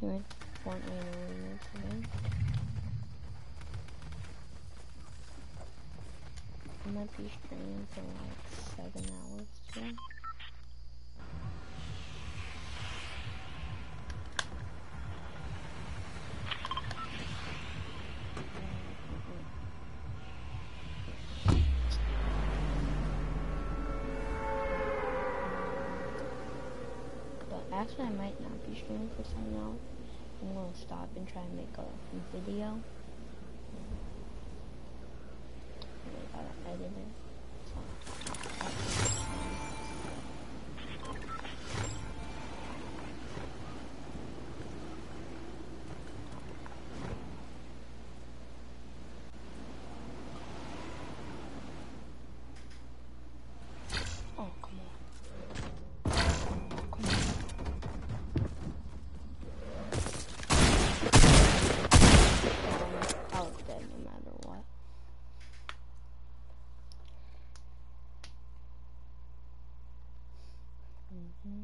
doing Fortnite Arena today. I might be streaming for like seven hours today. But actually I might not be streaming for seven hours. I'm gonna stop and try and make a video. I gotta edit it. So, Oh, come on. Come on. I was dead no matter what. Oh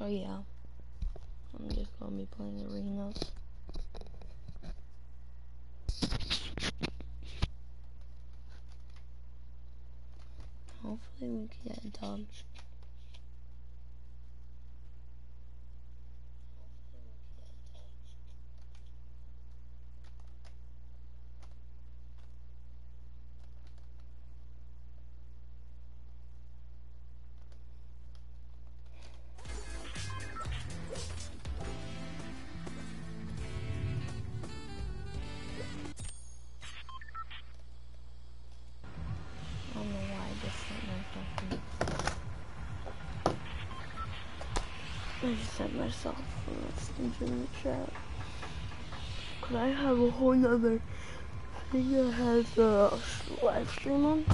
Oh yeah. I'm just gonna be playing arenas. Hopefully we can get a dub. I just sent myself a message in the chat. Could I have a whole nother thing that has a live stream on?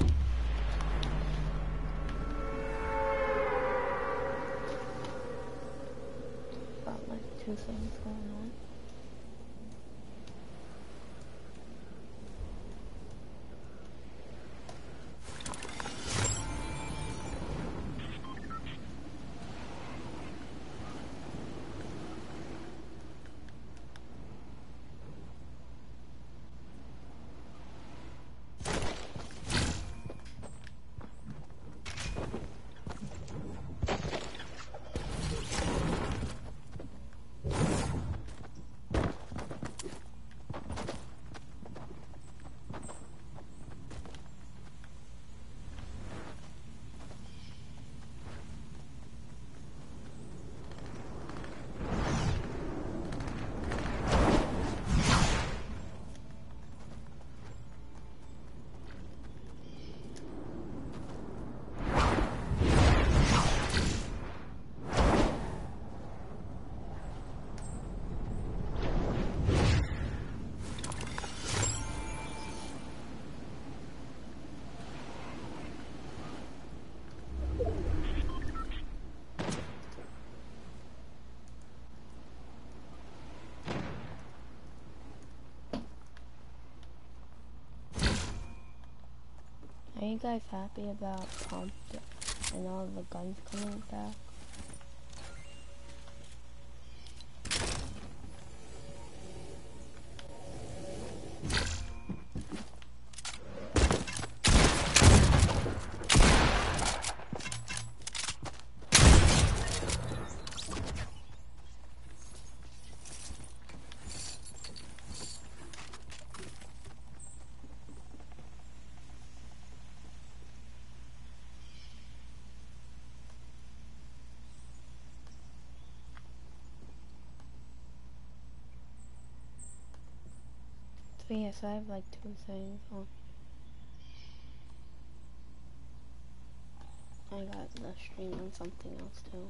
Got like two things going on. You guys happy about pump and all the guns coming back? So yes, I have like two things on. I got the stream on something else too.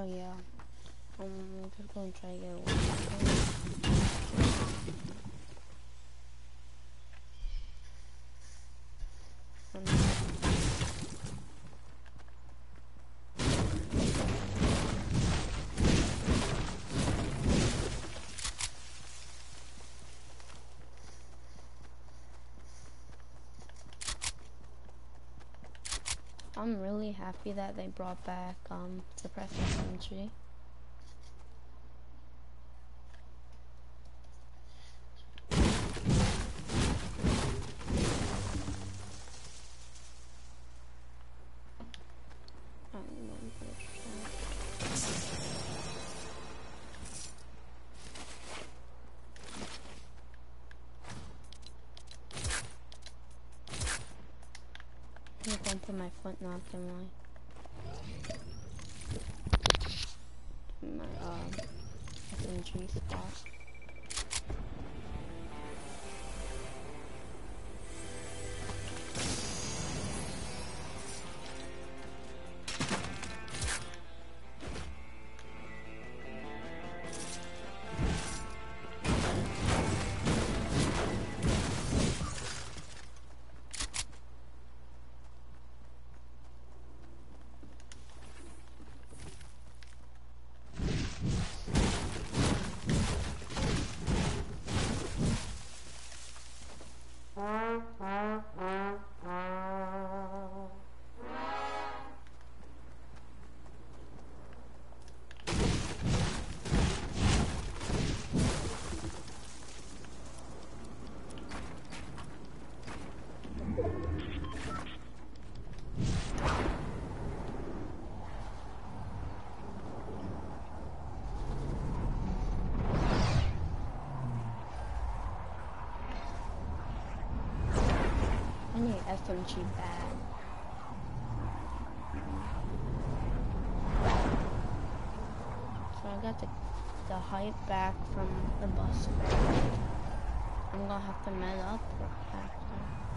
So yeah, I'm just gonna try to get. Um, I'm really happy that they brought back um suppressing SMG. My foot knob in my my um SMG spot. SMG bad. So I got the the hype back from the bus. I'm gonna have to med up after.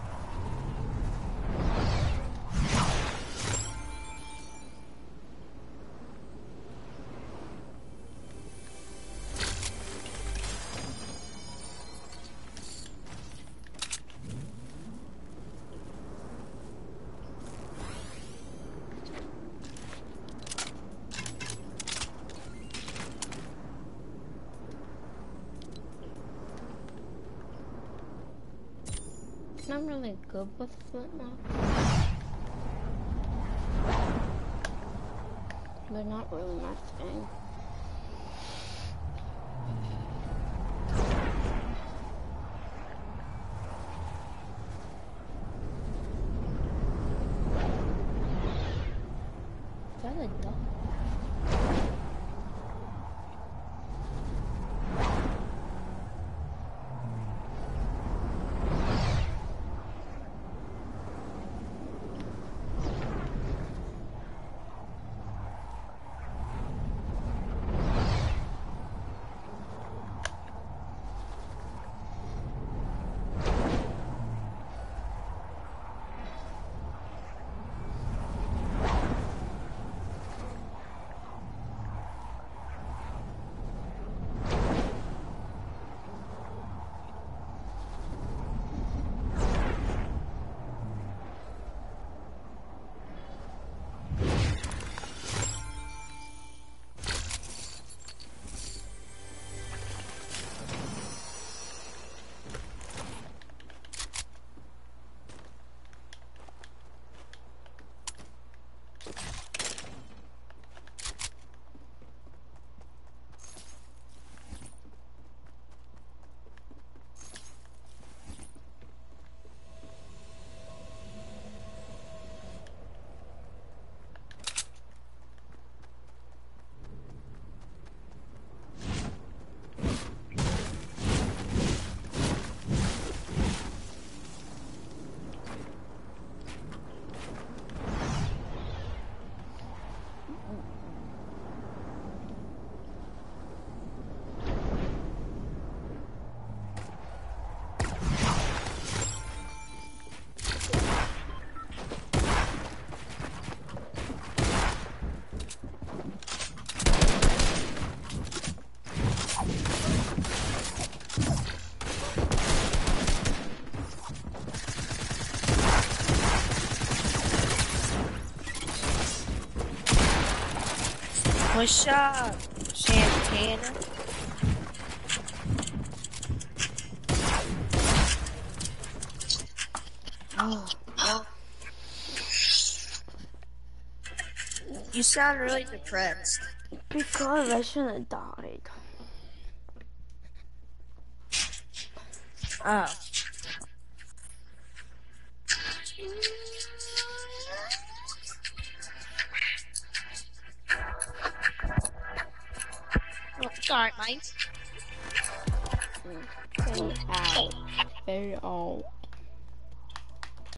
I'm really good with flintlock. They're not really my thing. What's up, Santana? Oh, You sound really depressed. because I shouldn't have died. Oh. Sorry, mate. Very ow.